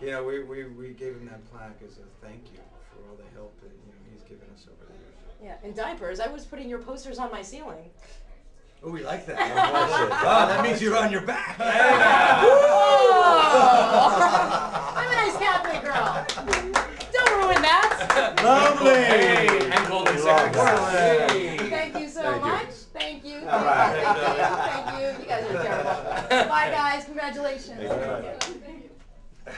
you know, we, we, we gave him that plaque as a thank you for all the help that, you know, he's given us over the years. Yeah, and diapers. I was putting your posters on my ceiling. Oh, we like that. Oh, wow, that means you're on your back. I'm a nice Catholic girl. Don't ruin that. Lovely. Hey, and golden secretary. Thank you so Thank you. much. Thank you. All right. Thank you. Thank you. You guys are terrible. Bye, guys. Congratulations.